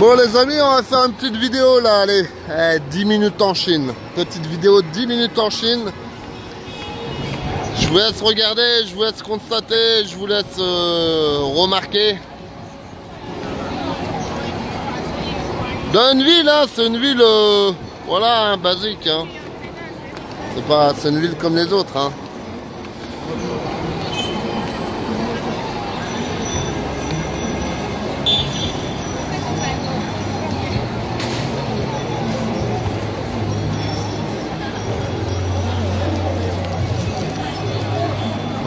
Bon les amis, on va faire une petite vidéo là, allez, eh, 10 minutes en Chine. Petite vidéo de 10 minutes en Chine. Je vous laisse regarder, je vous laisse constater, je vous laisse euh, remarquer. Dans une ville, hein, c'est une ville, euh, voilà, hein, basique. Hein. C'est pas, c'est une ville comme les autres. Hein.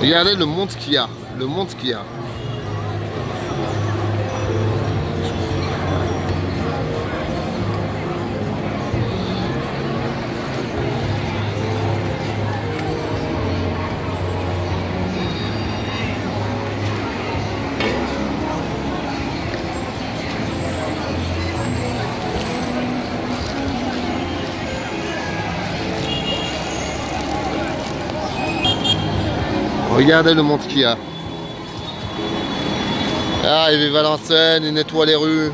Regardez le monde qu'il y a, le monde qu'il y a. Regardez le monde qu'il y a. Ah, il va Valenciennes, il nettoie les rues.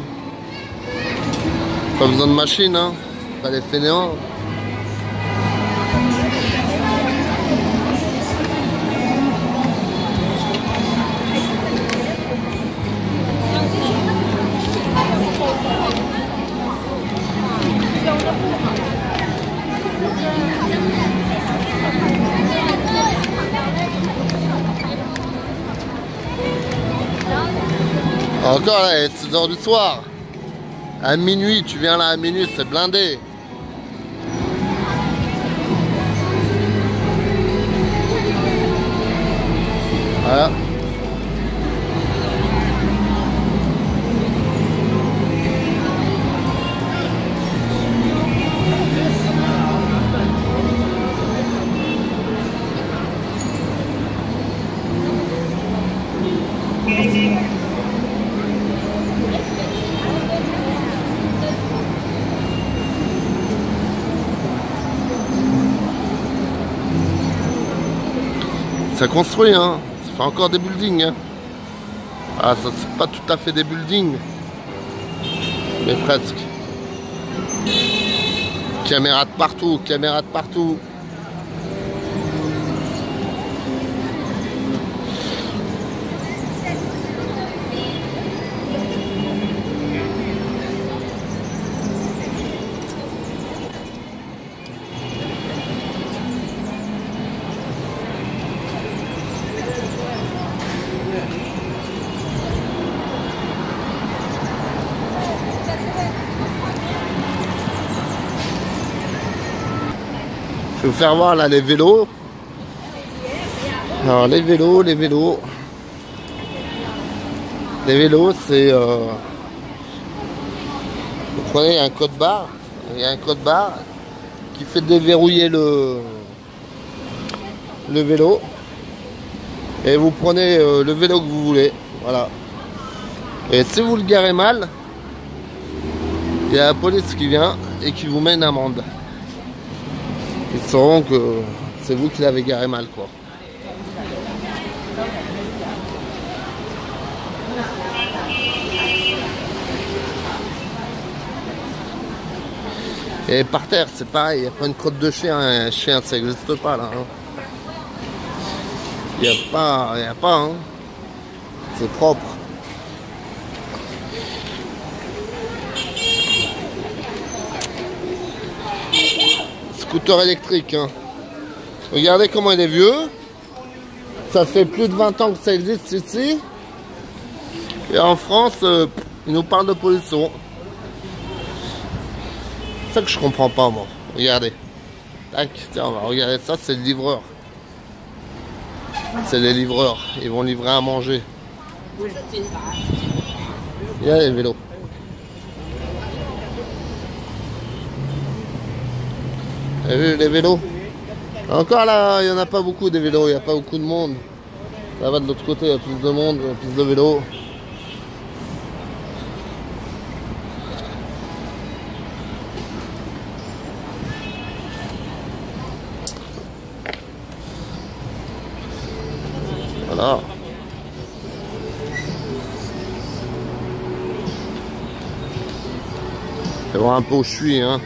Pas besoin de machine, hein. Pas les fainéants. Encore là, 6h du soir. À minuit, tu viens là à minuit, c'est blindé. Voilà. Ça construit, hein. Ça fait encore des buildings. Hein. Ah, ça c'est pas tout à fait des buildings. Mais presque. Caméra de partout, caméra de partout. Vous faire voir là les vélos. Alors les vélos, les vélos. Les vélos c'est... Euh... Vous prenez un code barre. Il y a un code barre qui fait déverrouiller le, le vélo. Et vous prenez euh, le vélo que vous voulez. Voilà. Et si vous le garez mal, il y a la police qui vient et qui vous met une amende ils sauront que c'est vous qui l'avez garé mal quoi. Et par terre, c'est pareil, il n'y a pas une crotte de chien, un chien ça n'existe pas là. Hein. Il n'y a pas, il a pas, hein. c'est propre. Scooter électrique. Hein. Regardez comment il est vieux. Ça fait plus de 20 ans que ça existe ici. Et en France, euh, ils nous parlent de pollution. C'est ça que je comprends pas, moi. Regardez. Tac, tiens, on va regarder ça, c'est le livreur. C'est les livreurs. Ils vont livrer à manger. Il y a les vélos. Avez vu les vélos Encore là, il n'y en a pas beaucoup des vélos, il n'y a pas beaucoup de monde. Ça va de l'autre côté, il y a plus de monde, il y a plus de vélos. Voilà. voir un peu où je suis. Hein.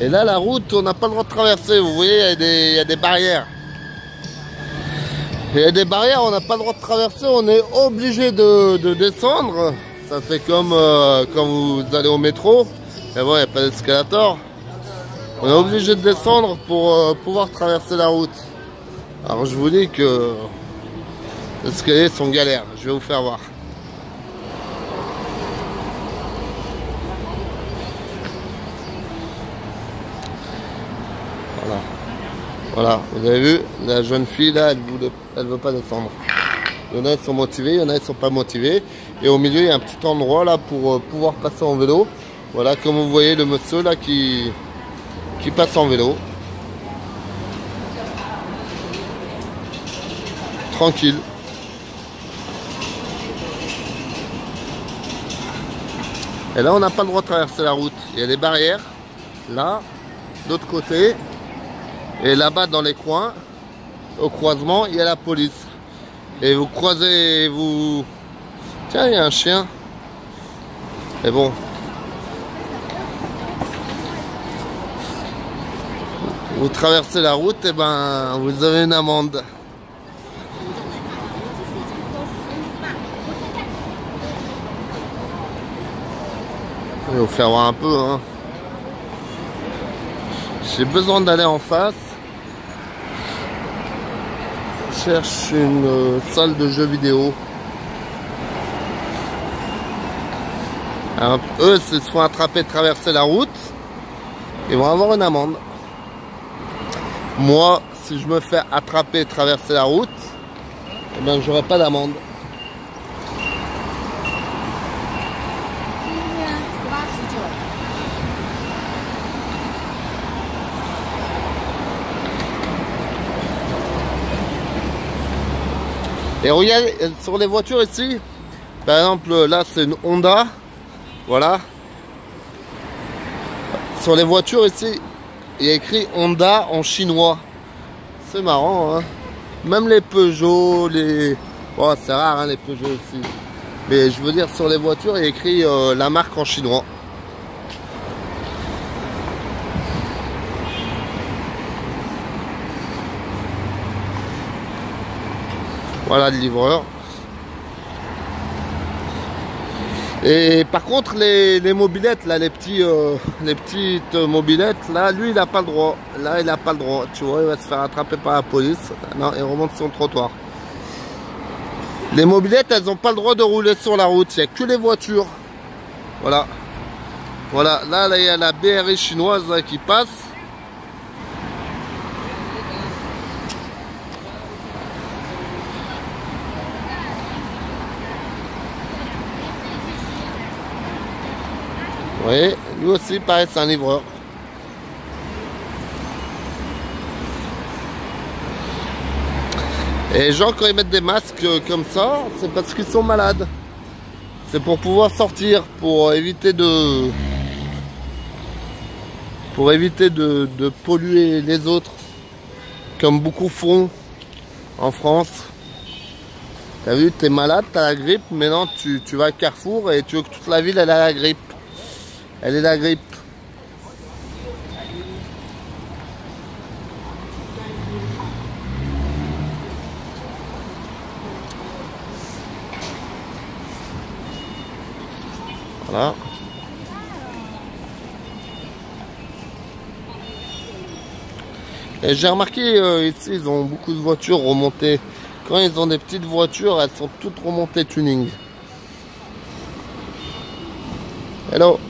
Et là, la route, on n'a pas le droit de traverser. Vous voyez, il y, a des barrières. Il y a des barrières, on n'a pas le droit de traverser. On est obligé de, descendre. Ça fait comme euh, quand vous allez au métro. Et bon, il n'y a pas d'escalator. On est obligé de descendre pour euh, pouvoir traverser la route. Alors je vous dis que les escaliers sont galères. Je vais vous faire voir. Voilà, vous avez vu, la jeune fille là, elle ne veut pas descendre. Il y en a qui sont motivés, il y en a qui sont pas motivés. Et au milieu, il y a un petit endroit là pour euh, pouvoir passer en vélo. Voilà, comme vous voyez le monsieur là qui, passe en vélo. Tranquille. Et là, on n'a pas le droit de traverser la route. Il y a des barrières. Là, d'autre côté. Et là-bas, dans les coins, au croisement, il y a la police. Et vous croisez, vous... Tiens, il y a un chien. Et bon, vous traversez la route, et ben vous avez une amende. Vais vous faire voir un peu. Hein. J'ai besoin d'aller en face. Je cherche une euh, salle de jeux vidéo. eux, s'ils se font attraper de traverser la route, ils vont avoir une amende. Moi, si je me fais attraper traverser la route, eh ben, j'aurai pas d'amende. Et regardez, sur les voitures ici, par exemple, là c'est une Honda, voilà. Sur les voitures ici, il y a écrit Honda en chinois. C'est marrant, hein. Même les Peugeot, les... Bon, c'est rare, hein, les Peugeot aussi. Mais je veux dire, sur les voitures, il y a écrit euh, la marque en chinois. Voilà le livreur. Et par contre, les, mobilettes, là, les, petits, euh, les petites mobilettes, là, lui, il n'a pas le droit. Là, il n'a pas le droit. Tu vois, il va se faire attraper par la police. Non, il remonte sur le trottoir. Les mobilettes, elles n'ont pas le droit de rouler sur la route. Il n'y a que les voitures. Voilà. Voilà, là, là, il y a la BRI chinoise qui passe. Oui, lui aussi, pareil, c'est un livreur. Et les gens, quand ils mettent des masques comme ça, c'est parce qu'ils sont malades. C'est pour pouvoir sortir, pour éviter de... Pour éviter de, polluer les autres, comme beaucoup font en France. T'as vu, t'es malade, t'as la grippe, maintenant tu, tu vas à Carrefour et tu veux que toute la ville elle a la grippe. Elle est la grippe. Voilà. Et j'ai remarqué euh, ici, ils ont beaucoup de voitures remontées. Quand ils ont des petites voitures, elles sont toutes remontées tuning. Hello.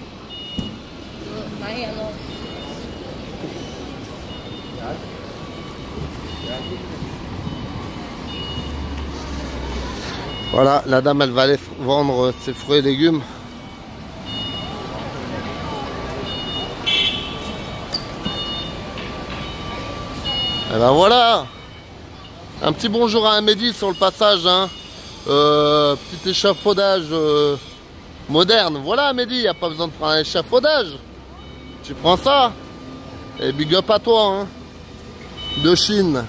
Voilà, la dame, elle va aller vendre ses fruits et légumes. Et ben voilà Un petit bonjour à Amédi sur le passage. Hein. Euh, petit échafaudage euh, moderne. Voilà Amédi, il n'y a pas besoin de prendre un échafaudage. Tu prends ça. Et big up à toi. Hein. De Chine.